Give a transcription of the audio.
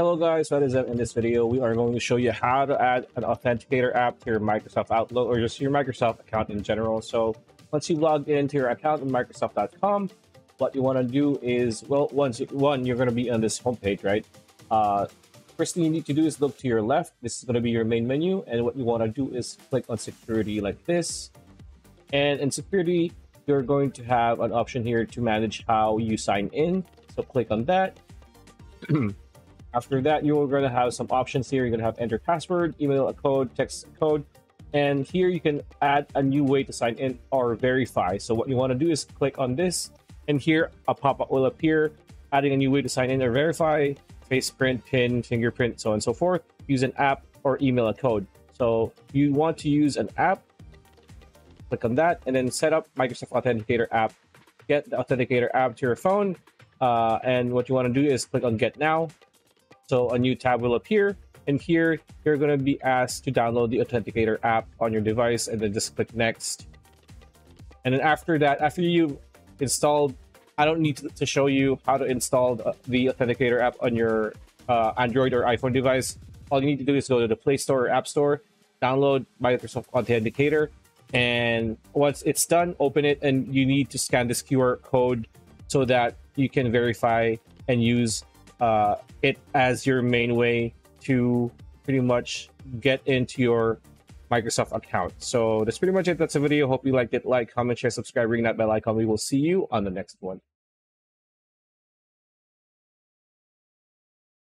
Hello guys, what is up? In this video, we are going to show you how to add an authenticator app to your Microsoft Outlook or just your Microsoft account in general. So once you log into your account in Microsoft.com, what you want to do is, well, once one, you're going to be on this homepage, right? Uh, first thing you need to do is look to your left. This is going to be your main menu. And what you want to do is click on security like this. And in security, you're going to have an option here to manage how you sign in. So click on that. After that, you're going to have some options here. You're going to have enter password, email a code, text code. And here you can add a new way to sign in or verify. So what you want to do is click on this. And here a pop-up will appear, adding a new way to sign in or verify, face print, pin, fingerprint, so on and so forth. Use an app or email a code. So you want to use an app, click on that, and then set up Microsoft Authenticator app. Get the Authenticator app to your phone. Uh, and what you want to do is click on Get Now. So a new tab will appear. And here, you're going to be asked to download the Authenticator app on your device and then just click Next. And then after that, after you've installed, I don't need to, show you how to install the, the Authenticator app on your uh, Android or iPhone device. All you need to do is go to the Play Store or App Store, download Microsoft Authenticator, and once it's done, open it, and you need to scan this QR code so that you can verify and use uh, it as your main way to pretty much get into your Microsoft account. So that's pretty much it. That's the video. Hope you liked it. Like, comment, share, subscribe, ring that bell icon. We will see you on the next one.